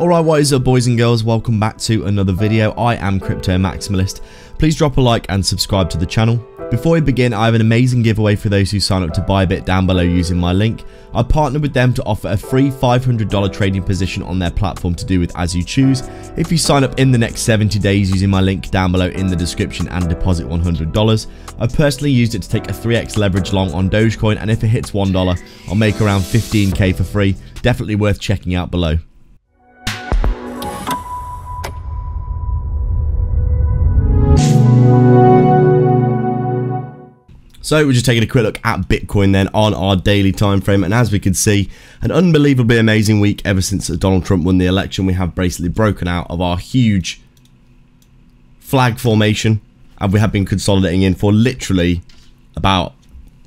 Alright, what is up boys and girls, welcome back to another video. I am Crypto Maximalist. Please drop a like and subscribe to the channel. Before we begin, I have an amazing giveaway for those who sign up to Bybit down below using my link. I partnered with them to offer a free $500 trading position on their platform to do with as you choose. If you sign up in the next 70 days using my link down below in the description and deposit $100, I've personally used it to take a 3x leverage long on Dogecoin and if it hits $1, I'll make around 15k for free. Definitely worth checking out below. So we're just taking a quick look at Bitcoin then on our daily time frame and as we can see an unbelievably amazing week ever since Donald Trump won the election we have basically broken out of our huge flag formation and we have been consolidating in for literally about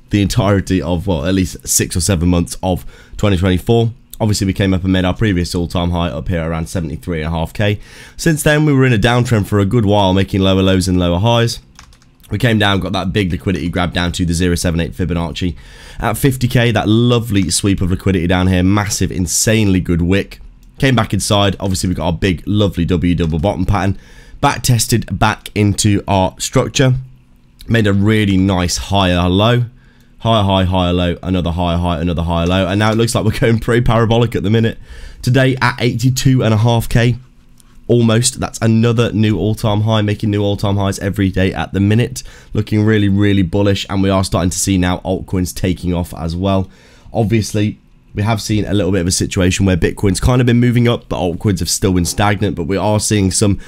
the entirety of well at least six or seven months of 2024 Obviously, we came up and made our previous all-time high up here around 73.5k. Since then, we were in a downtrend for a good while, making lower lows and lower highs. We came down, got that big liquidity grab down to the 078 Fibonacci. At 50k, that lovely sweep of liquidity down here, massive, insanely good wick. Came back inside, obviously we got our big, lovely W double bottom pattern. Back tested back into our structure. Made a really nice higher low. Higher high, higher low, another higher high, another higher low. And now it looks like we're going pretty parabolic at the minute. Today at 82.5k, almost. That's another new all-time high, making new all-time highs every day at the minute. Looking really, really bullish, and we are starting to see now altcoins taking off as well. Obviously, we have seen a little bit of a situation where Bitcoin's kind of been moving up, but altcoins have still been stagnant, but we are seeing some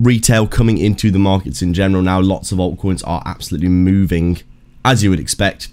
retail coming into the markets in general now. Lots of altcoins are absolutely moving, as you would expect.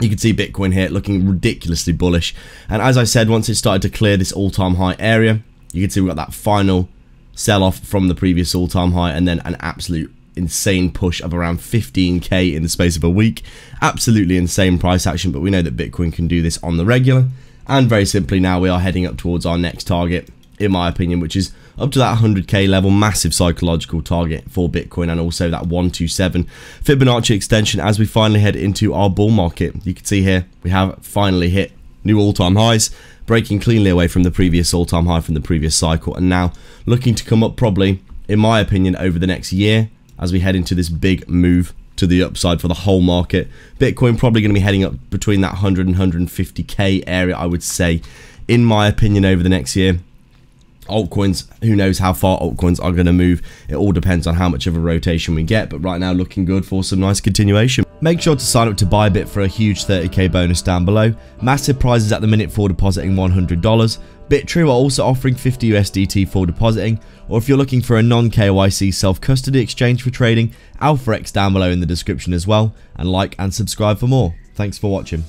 You can see Bitcoin here looking ridiculously bullish. And as I said, once it started to clear this all-time high area, you can see we've got that final sell off from the previous all time high and then an absolute insane push of around 15k in the space of a week. Absolutely insane price action, but we know that Bitcoin can do this on the regular. And very simply now we are heading up towards our next target, in my opinion, which is up to that 100k level, massive psychological target for Bitcoin and also that 127 Fibonacci extension as we finally head into our bull market. You can see here we have finally hit new all-time highs breaking cleanly away from the previous all-time high from the previous cycle and now looking to come up probably in my opinion over the next year as we head into this big move to the upside for the whole market. Bitcoin probably going to be heading up between that 100 and 150k area i would say in my opinion over the next year. Altcoins who knows how far altcoins are going to move. It all depends on how much of a rotation we get but right now looking good for some nice continuation make sure to sign up to bybit for a huge 30k bonus down below massive prizes at the minute for depositing $100 Bitrue are also offering 50 USDT for depositing, or if you're looking for a non-KYC self-custody exchange for trading, AlphaX down below in the description as well, and like and subscribe for more. Thanks for watching.